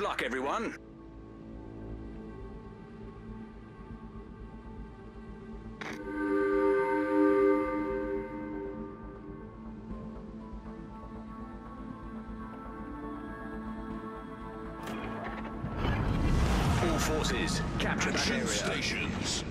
Good luck, everyone. All forces, capture that area. stations.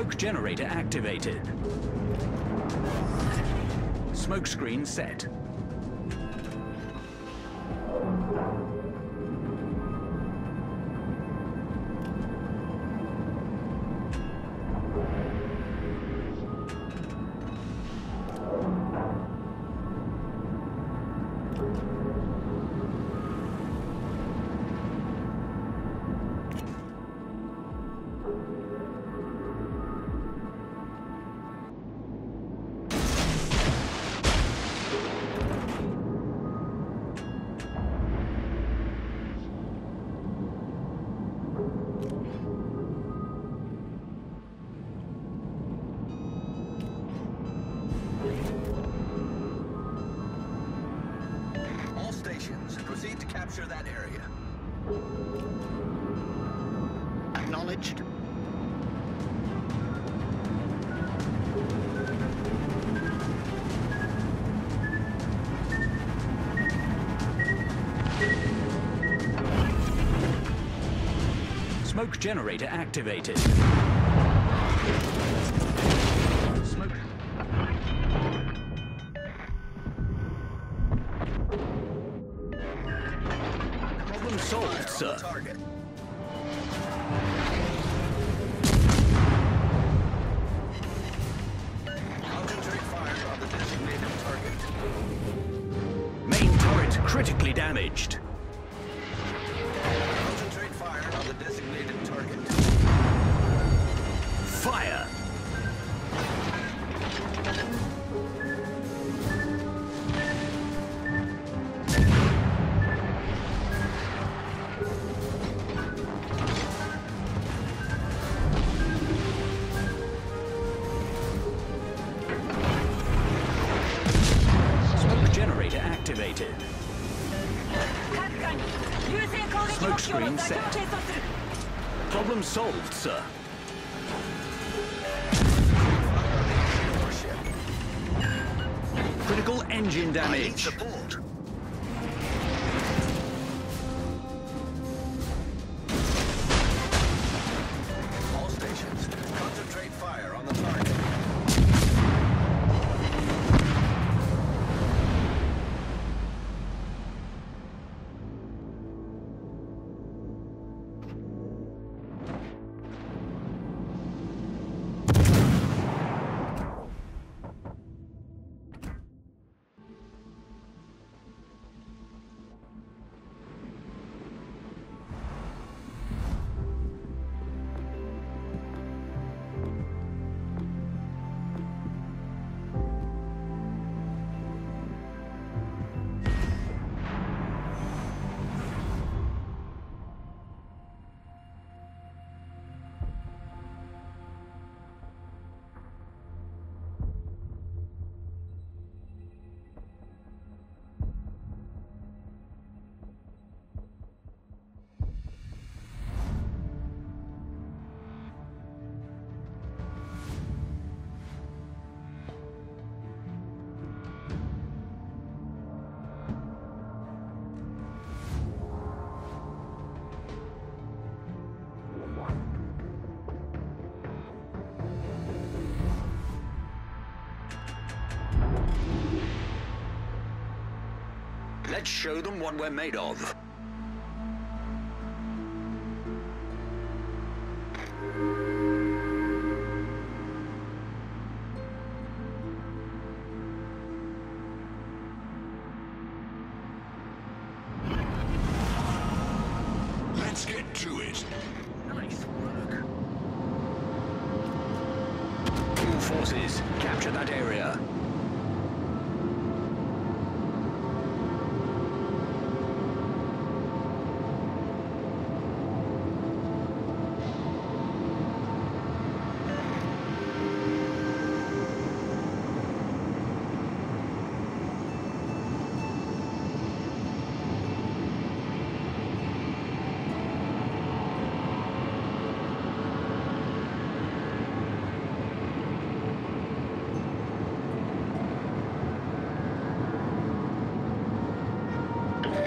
Smoke generator activated. Smoke screen set. smoke generator activated. solved, sir. Critical engine damage. Let's show them what we're made of. Let's get to it. Nice work. All forces, capture that area.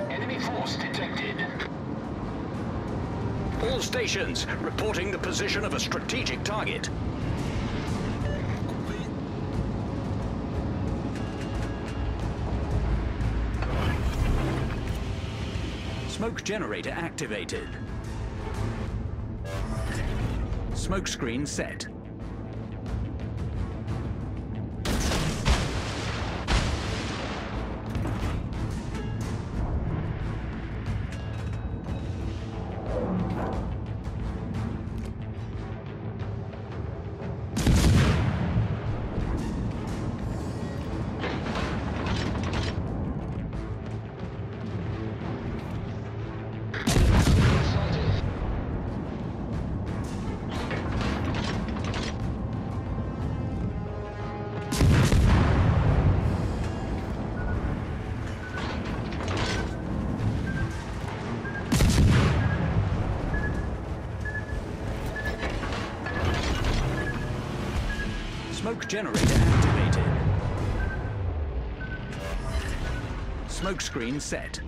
Enemy force detected. All stations, reporting the position of a strategic target. Smoke generator activated. Smoke screen set. Smoke generator activated. Smoke screen set.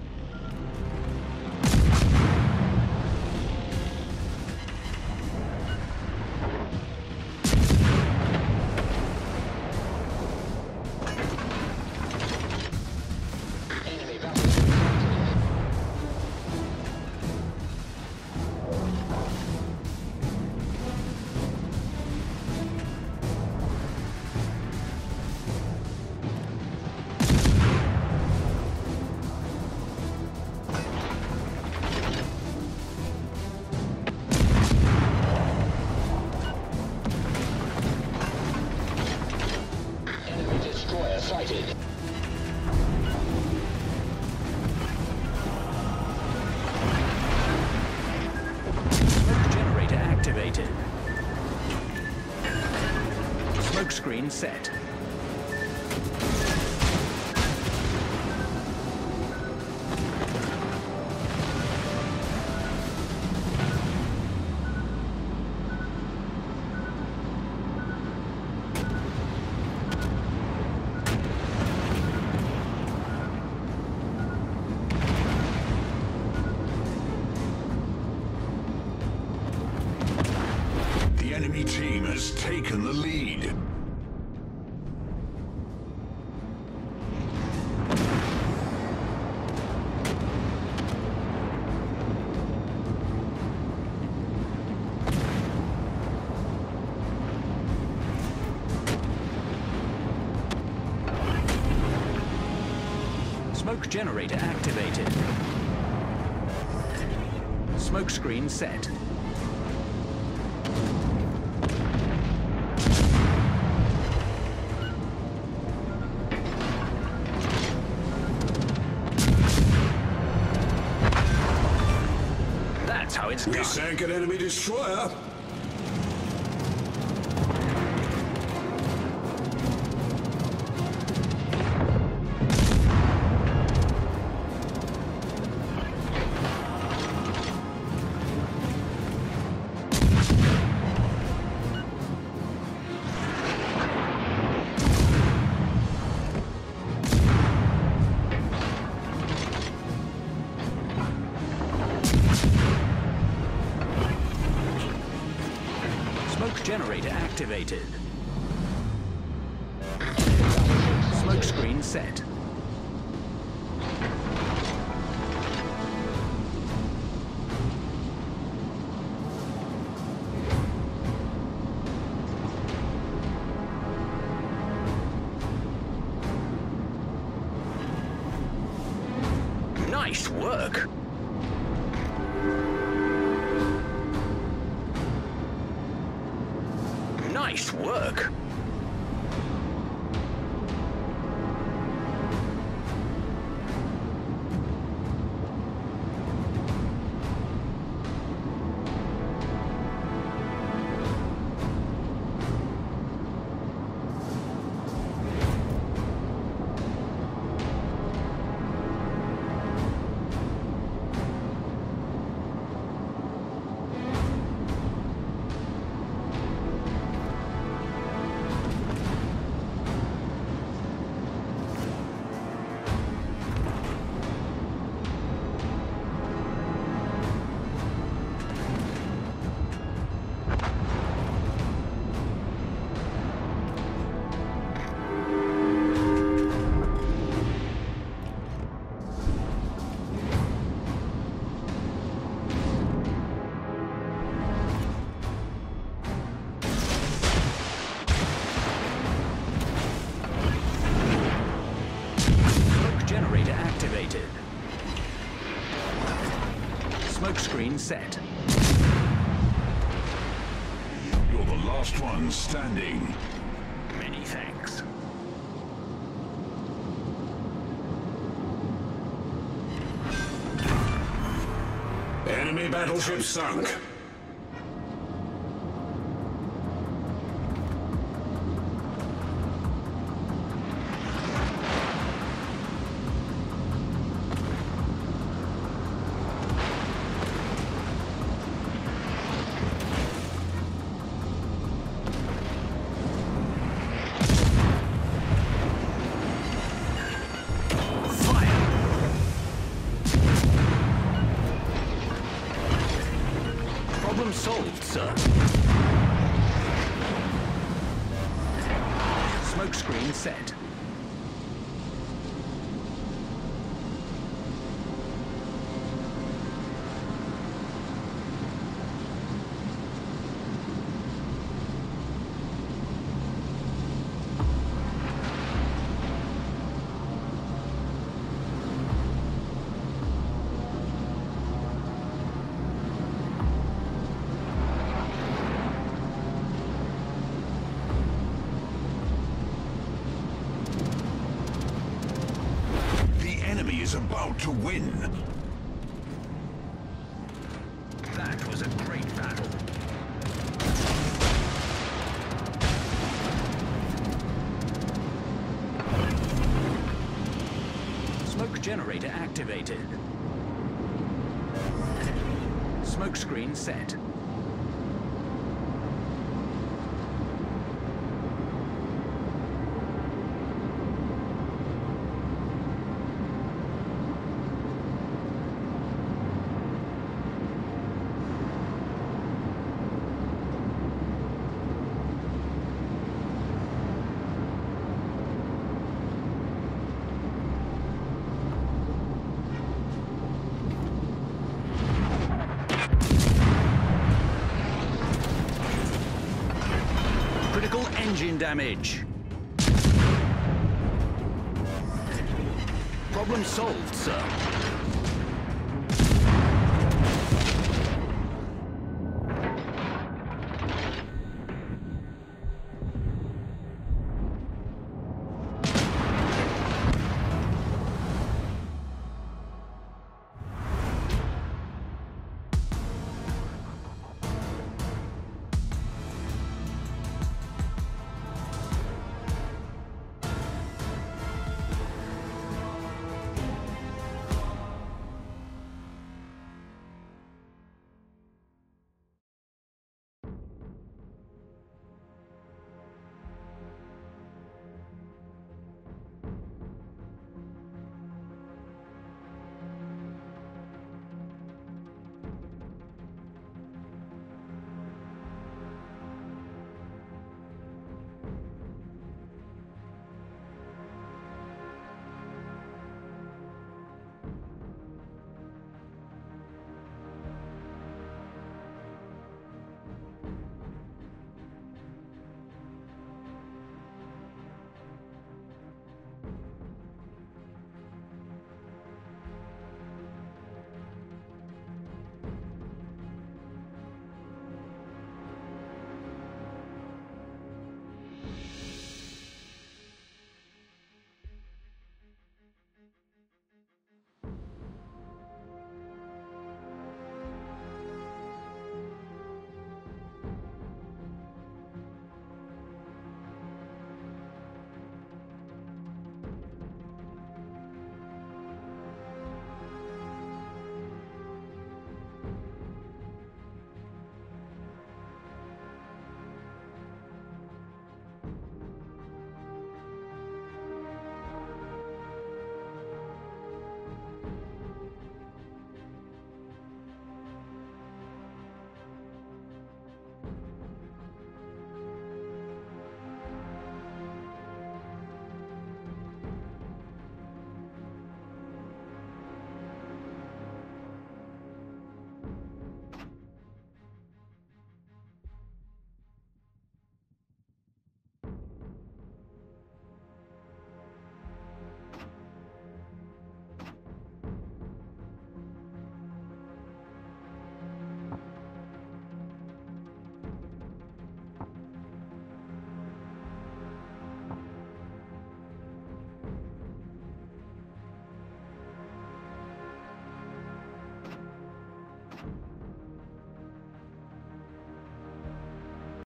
Smoke generator activated. Smoke screen set. That's how it's We done. sank an enemy destroyer. activated. Smoke screen set. Nice work! Activated. Smoke screen set. You're the last one standing. Many thanks. Enemy battleship sunk. To win. That was a great battle. Smoke generator activated. Smoke screen set. Critical engine damage. Problem solved, sir.